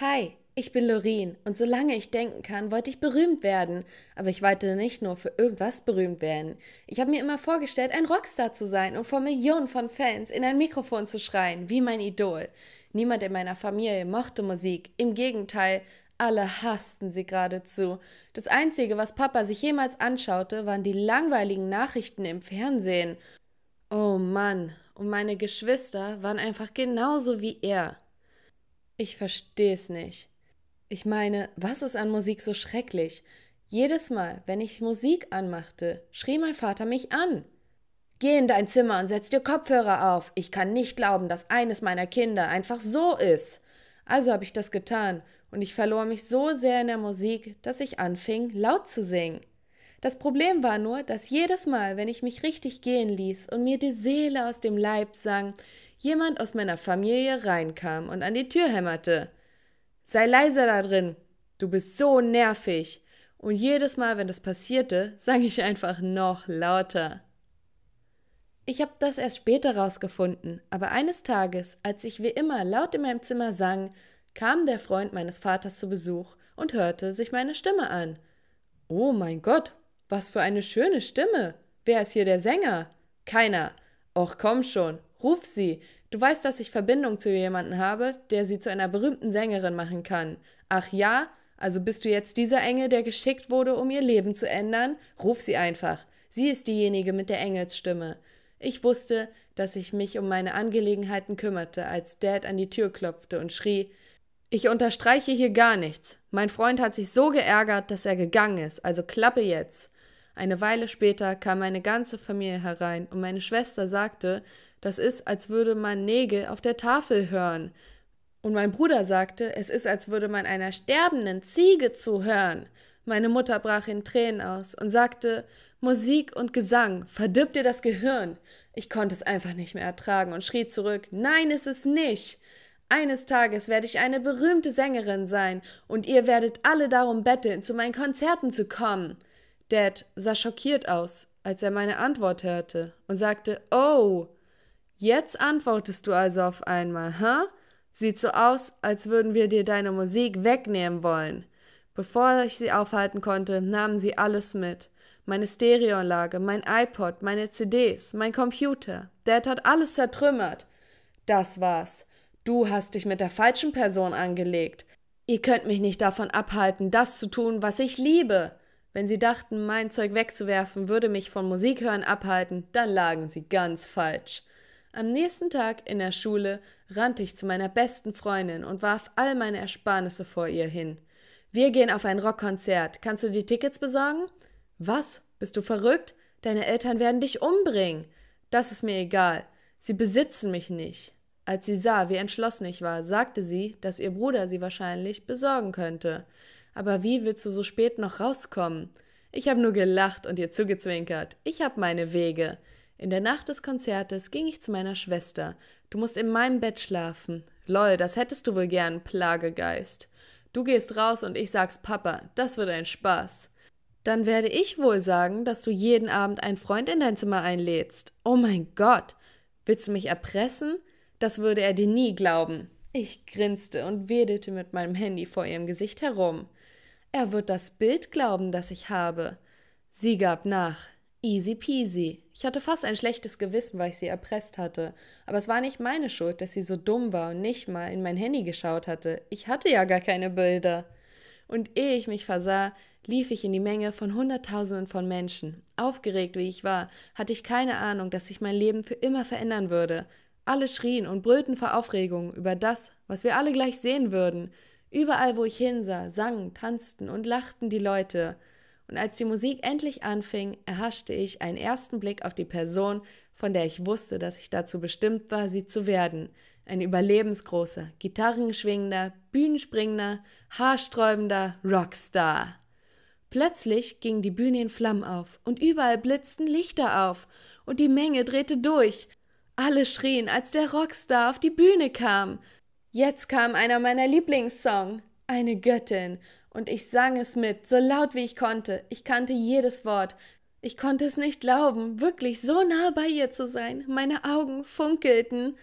Hi, ich bin Lorin und solange ich denken kann, wollte ich berühmt werden. Aber ich wollte nicht nur für irgendwas berühmt werden. Ich habe mir immer vorgestellt, ein Rockstar zu sein und vor Millionen von Fans in ein Mikrofon zu schreien, wie mein Idol. Niemand in meiner Familie mochte Musik. Im Gegenteil, alle hassten sie geradezu. Das Einzige, was Papa sich jemals anschaute, waren die langweiligen Nachrichten im Fernsehen. Oh Mann, und meine Geschwister waren einfach genauso wie er. Ich versteh's nicht. Ich meine, was ist an Musik so schrecklich? Jedes Mal, wenn ich Musik anmachte, schrie mein Vater mich an. Geh in dein Zimmer und setz dir Kopfhörer auf. Ich kann nicht glauben, dass eines meiner Kinder einfach so ist. Also habe ich das getan, und ich verlor mich so sehr in der Musik, dass ich anfing, laut zu singen. Das Problem war nur, dass jedes Mal, wenn ich mich richtig gehen ließ und mir die Seele aus dem Leib sang, jemand aus meiner Familie reinkam und an die Tür hämmerte. Sei leise da drin, du bist so nervig. Und jedes Mal, wenn das passierte, sang ich einfach noch lauter. Ich habe das erst später rausgefunden, aber eines Tages, als ich wie immer laut in meinem Zimmer sang, kam der Freund meines Vaters zu Besuch und hörte sich meine Stimme an. Oh mein Gott, was für eine schöne Stimme. Wer ist hier der Sänger? Keiner. Och komm schon, Ruf sie. Du weißt, dass ich Verbindung zu jemandem habe, der sie zu einer berühmten Sängerin machen kann. Ach ja? Also bist du jetzt dieser Engel, der geschickt wurde, um ihr Leben zu ändern? Ruf sie einfach. Sie ist diejenige mit der Engelsstimme. Ich wusste, dass ich mich um meine Angelegenheiten kümmerte, als Dad an die Tür klopfte und schrie Ich unterstreiche hier gar nichts. Mein Freund hat sich so geärgert, dass er gegangen ist, also klappe jetzt. Eine Weile später kam meine ganze Familie herein, und meine Schwester sagte, das ist, als würde man Nägel auf der Tafel hören. Und mein Bruder sagte, es ist, als würde man einer sterbenden Ziege zuhören. Meine Mutter brach in Tränen aus und sagte, Musik und Gesang verdirbt dir das Gehirn. Ich konnte es einfach nicht mehr ertragen und schrie zurück, nein, ist es nicht. Eines Tages werde ich eine berühmte Sängerin sein, und ihr werdet alle darum betteln, zu meinen Konzerten zu kommen. Dad sah schockiert aus, als er meine Antwort hörte, und sagte, Oh, Jetzt antwortest du also auf einmal, hä? Sieht so aus, als würden wir dir deine Musik wegnehmen wollen. Bevor ich sie aufhalten konnte, nahmen sie alles mit. Meine Stereoanlage, mein iPod, meine CDs, mein Computer. Dad hat alles zertrümmert. Das war's. Du hast dich mit der falschen Person angelegt. Ihr könnt mich nicht davon abhalten, das zu tun, was ich liebe. Wenn sie dachten, mein Zeug wegzuwerfen würde mich von Musikhören abhalten, dann lagen sie ganz falsch. Am nächsten Tag in der Schule rannte ich zu meiner besten Freundin und warf all meine Ersparnisse vor ihr hin. Wir gehen auf ein Rockkonzert. Kannst du die Tickets besorgen? Was? Bist du verrückt? Deine Eltern werden dich umbringen. Das ist mir egal. Sie besitzen mich nicht. Als sie sah, wie entschlossen ich war, sagte sie, dass ihr Bruder sie wahrscheinlich besorgen könnte. Aber wie willst du so spät noch rauskommen? Ich habe nur gelacht und ihr zugezwinkert. Ich habe meine Wege. In der Nacht des Konzertes ging ich zu meiner Schwester. Du musst in meinem Bett schlafen. Lol, das hättest du wohl gern, Plagegeist. Du gehst raus und ich sag's Papa, das wird ein Spaß. Dann werde ich wohl sagen, dass du jeden Abend einen Freund in dein Zimmer einlädst. Oh mein Gott. Willst du mich erpressen? Das würde er dir nie glauben. Ich grinste und wedelte mit meinem Handy vor ihrem Gesicht herum. Er wird das Bild glauben, das ich habe. Sie gab nach. Easy peasy. Ich hatte fast ein schlechtes Gewissen, weil ich sie erpresst hatte. Aber es war nicht meine Schuld, dass sie so dumm war und nicht mal in mein Handy geschaut hatte. Ich hatte ja gar keine Bilder. Und ehe ich mich versah, lief ich in die Menge von Hunderttausenden von Menschen. Aufgeregt wie ich war, hatte ich keine Ahnung, dass sich mein Leben für immer verändern würde. Alle schrien und brüllten vor Aufregung über das, was wir alle gleich sehen würden. Überall, wo ich hinsah, sangen, tanzten und lachten die Leute und als die Musik endlich anfing, erhaschte ich einen ersten Blick auf die Person, von der ich wusste, dass ich dazu bestimmt war, sie zu werden. Ein überlebensgroßer, gitarrenschwingender, bühnenspringender, haarsträubender Rockstar. Plötzlich ging die Bühne in Flammen auf und überall blitzten Lichter auf und die Menge drehte durch. Alle schrien, als der Rockstar auf die Bühne kam. Jetzt kam einer meiner Lieblingssongs, eine Göttin, und ich sang es mit, so laut wie ich konnte. Ich kannte jedes Wort. Ich konnte es nicht glauben, wirklich so nah bei ihr zu sein. Meine Augen funkelten.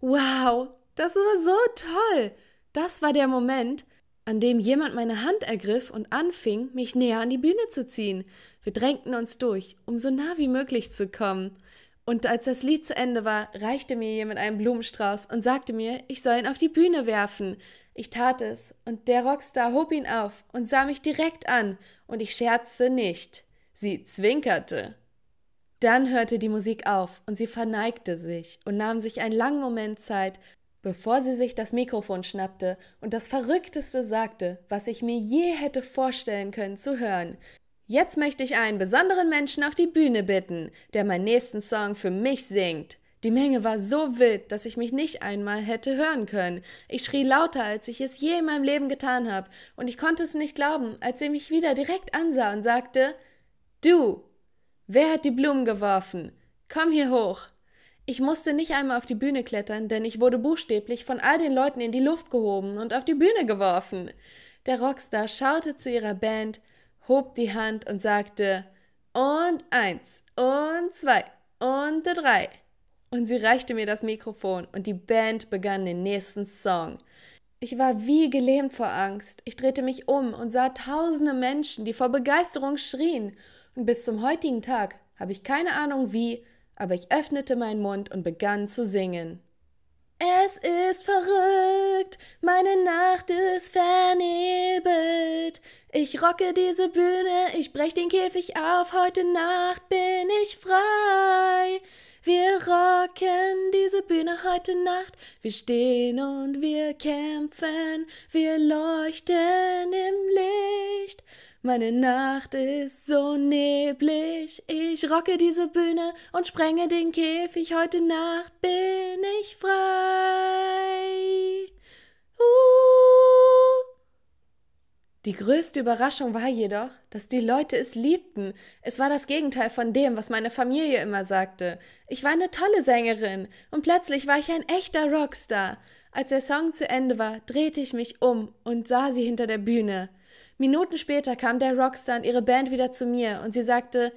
Wow, das war so toll. das war der Moment, an dem jemand meine Hand ergriff und anfing, mich näher an die Bühne zu ziehen. Wir drängten uns durch, um so nah wie möglich zu kommen. Und als das Lied zu Ende war, reichte mir jemand einen Blumenstrauß und sagte mir, ich soll ihn auf die Bühne werfen. Ich tat es, und der Rockstar hob ihn auf und sah mich direkt an, und ich scherzte nicht. Sie zwinkerte. Dann hörte die Musik auf, und sie verneigte sich und nahm sich einen langen Moment Zeit, bevor sie sich das Mikrofon schnappte und das Verrückteste sagte, was ich mir je hätte vorstellen können zu hören. Jetzt möchte ich einen besonderen Menschen auf die Bühne bitten, der meinen nächsten Song für mich singt. Die Menge war so wild, dass ich mich nicht einmal hätte hören können. Ich schrie lauter, als ich es je in meinem Leben getan habe, und ich konnte es nicht glauben, als er mich wieder direkt ansah und sagte Du. Wer hat die Blumen geworfen? Komm hier hoch. Ich musste nicht einmal auf die Bühne klettern, denn ich wurde buchstäblich von all den Leuten in die Luft gehoben und auf die Bühne geworfen. Der Rockstar schaute zu ihrer Band, hob die Hand und sagte Und eins, und zwei, und drei. Und sie reichte mir das Mikrofon und die Band begann den nächsten Song. Ich war wie gelähmt vor Angst. Ich drehte mich um und sah tausende Menschen, die vor Begeisterung schrien. Und bis zum heutigen Tag habe ich keine Ahnung wie, aber ich öffnete meinen Mund und begann zu singen. Es ist verrückt, meine Nacht ist vernebelt. Ich rocke diese Bühne, ich brech den Käfig auf, heute Nacht bin ich frei. Wir rocken diese Bühne heute Nacht, wir stehen und wir kämpfen, wir leuchten im Licht. Meine Nacht ist so neblig, ich rocke diese Bühne und sprenge den Käfig. Heute Nacht bin ich frei. Uh. Die größte Überraschung war jedoch, dass die Leute es liebten. Es war das Gegenteil von dem, was meine Familie immer sagte. Ich war eine tolle Sängerin und plötzlich war ich ein echter Rockstar. Als der Song zu Ende war, drehte ich mich um und sah sie hinter der Bühne. Minuten später kam der Rockstar und ihre Band wieder zu mir und sie sagte,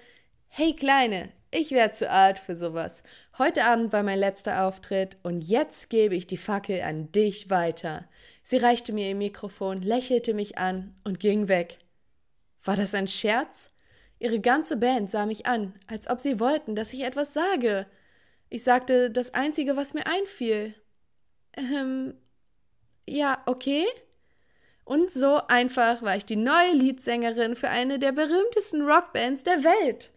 Hey Kleine, ich werde zu alt für sowas. Heute Abend war mein letzter Auftritt und jetzt gebe ich die Fackel an dich weiter. Sie reichte mir ihr Mikrofon, lächelte mich an und ging weg. War das ein Scherz? Ihre ganze Band sah mich an, als ob sie wollten, dass ich etwas sage. Ich sagte das Einzige, was mir einfiel. Ähm, ja, okay? Und so einfach war ich die neue Leadsängerin für eine der berühmtesten Rockbands der Welt.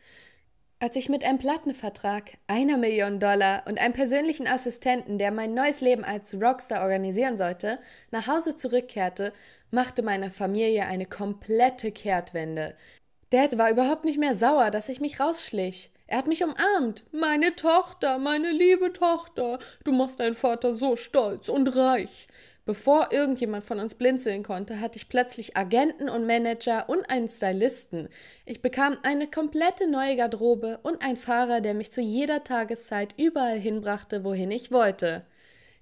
Als ich mit einem Plattenvertrag, einer Million Dollar und einem persönlichen Assistenten, der mein neues Leben als Rockstar organisieren sollte, nach Hause zurückkehrte, machte meine Familie eine komplette Kehrtwende. Dad war überhaupt nicht mehr sauer, dass ich mich rausschlich. Er hat mich umarmt. Meine Tochter, meine liebe Tochter, du machst deinen Vater so stolz und reich. Bevor irgendjemand von uns blinzeln konnte, hatte ich plötzlich Agenten und Manager und einen Stylisten. Ich bekam eine komplette neue Garderobe und einen Fahrer, der mich zu jeder Tageszeit überall hinbrachte, wohin ich wollte.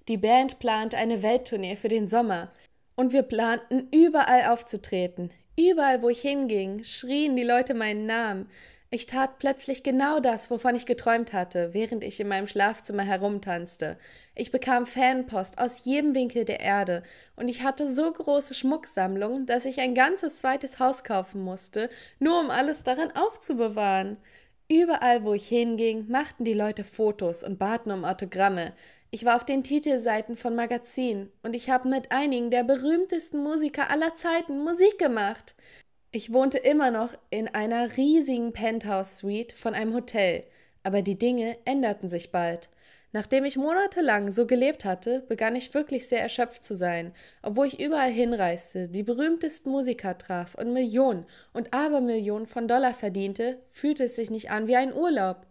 Die Band plante eine Welttournee für den Sommer. Und wir planten, überall aufzutreten. Überall, wo ich hinging, schrien die Leute meinen Namen. Ich tat plötzlich genau das, wovon ich geträumt hatte, während ich in meinem Schlafzimmer herumtanzte. Ich bekam Fanpost aus jedem Winkel der Erde, und ich hatte so große Schmucksammlungen, dass ich ein ganzes zweites Haus kaufen musste, nur um alles darin aufzubewahren. Überall, wo ich hinging, machten die Leute Fotos und baten um Autogramme. Ich war auf den Titelseiten von Magazinen und ich habe mit einigen der berühmtesten Musiker aller Zeiten Musik gemacht. Ich wohnte immer noch in einer riesigen Penthouse-Suite von einem Hotel, aber die Dinge änderten sich bald. Nachdem ich monatelang so gelebt hatte, begann ich wirklich sehr erschöpft zu sein, obwohl ich überall hinreiste, die berühmtesten Musiker traf und Millionen und Abermillionen von Dollar verdiente, fühlte es sich nicht an wie ein Urlaub.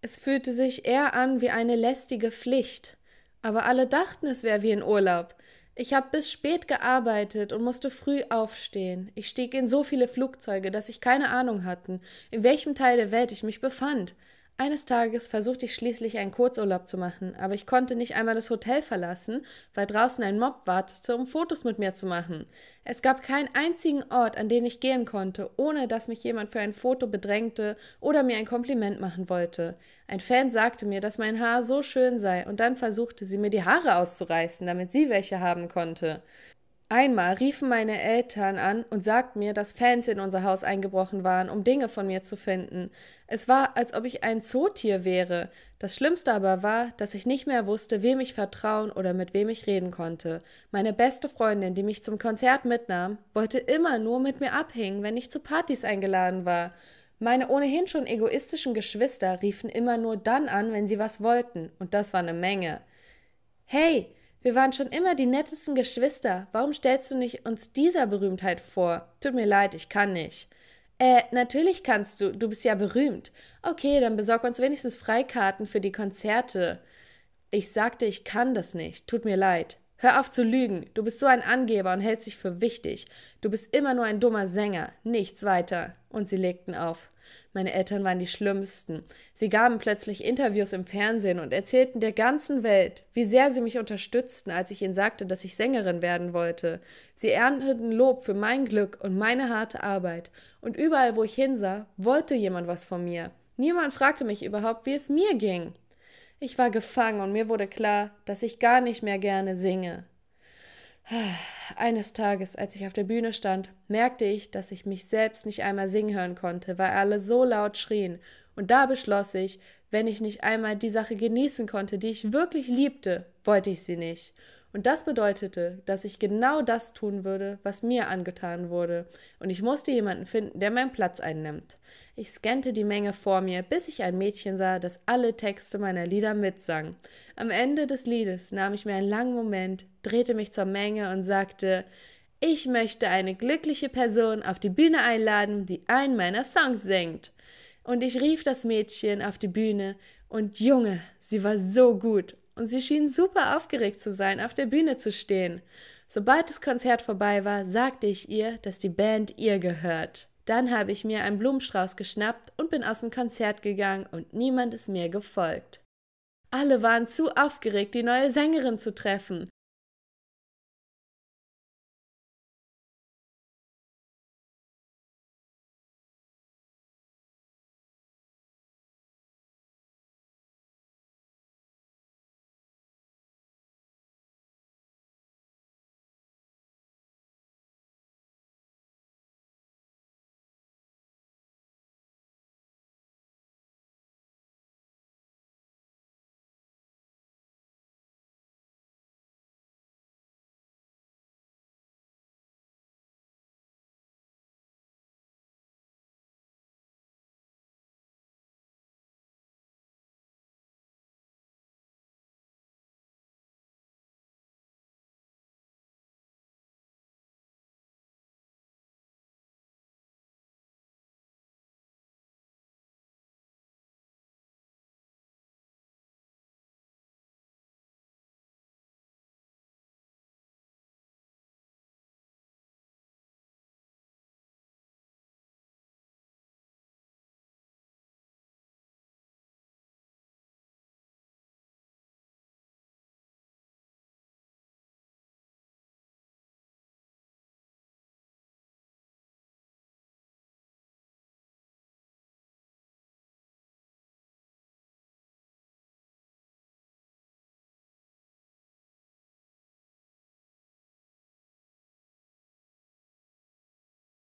Es fühlte sich eher an wie eine lästige Pflicht. Aber alle dachten, es wäre wie ein Urlaub. Ich habe bis spät gearbeitet und musste früh aufstehen. Ich stieg in so viele Flugzeuge, dass ich keine Ahnung hatte, in welchem Teil der Welt ich mich befand. Eines Tages versuchte ich schließlich einen Kurzurlaub zu machen, aber ich konnte nicht einmal das Hotel verlassen, weil draußen ein Mob wartete, um Fotos mit mir zu machen. Es gab keinen einzigen Ort, an den ich gehen konnte, ohne dass mich jemand für ein Foto bedrängte oder mir ein Kompliment machen wollte. Ein Fan sagte mir, dass mein Haar so schön sei, und dann versuchte sie mir die Haare auszureißen, damit sie welche haben konnte. Einmal riefen meine Eltern an und sagten mir, dass Fans in unser Haus eingebrochen waren, um Dinge von mir zu finden. Es war, als ob ich ein Zootier wäre. Das Schlimmste aber war, dass ich nicht mehr wusste, wem ich vertrauen oder mit wem ich reden konnte. Meine beste Freundin, die mich zum Konzert mitnahm, wollte immer nur mit mir abhängen, wenn ich zu Partys eingeladen war. Meine ohnehin schon egoistischen Geschwister riefen immer nur dann an, wenn sie was wollten, und das war eine Menge. Hey, wir waren schon immer die nettesten Geschwister. Warum stellst du nicht uns dieser Berühmtheit vor? Tut mir leid, ich kann nicht. Äh, natürlich kannst du. Du bist ja berühmt. Okay, dann besorg uns wenigstens Freikarten für die Konzerte. Ich sagte, ich kann das nicht. Tut mir leid. Hör auf zu lügen. Du bist so ein Angeber und hältst dich für wichtig. Du bist immer nur ein dummer Sänger. Nichts weiter. Und sie legten auf. Meine Eltern waren die schlimmsten. Sie gaben plötzlich Interviews im Fernsehen und erzählten der ganzen Welt, wie sehr sie mich unterstützten, als ich ihnen sagte, dass ich Sängerin werden wollte. Sie ernteten Lob für mein Glück und meine harte Arbeit. Und überall, wo ich hinsah, wollte jemand was von mir. Niemand fragte mich überhaupt, wie es mir ging. Ich war gefangen und mir wurde klar, dass ich gar nicht mehr gerne singe. Eines Tages, als ich auf der Bühne stand, merkte ich, dass ich mich selbst nicht einmal singen hören konnte, weil alle so laut schrien, und da beschloss ich, wenn ich nicht einmal die Sache genießen konnte, die ich wirklich liebte, wollte ich sie nicht. Und das bedeutete, dass ich genau das tun würde, was mir angetan wurde, und ich musste jemanden finden, der meinen Platz einnimmt. Ich scannte die Menge vor mir, bis ich ein Mädchen sah, das alle Texte meiner Lieder mitsang. Am Ende des Liedes nahm ich mir einen langen Moment, drehte mich zur Menge und sagte Ich möchte eine glückliche Person auf die Bühne einladen, die einen meiner Songs singt. Und ich rief das Mädchen auf die Bühne, und Junge, sie war so gut und sie schien super aufgeregt zu sein, auf der Bühne zu stehen. Sobald das Konzert vorbei war, sagte ich ihr, dass die Band ihr gehört. Dann habe ich mir einen Blumenstrauß geschnappt und bin aus dem Konzert gegangen und niemand ist mir gefolgt. Alle waren zu aufgeregt, die neue Sängerin zu treffen.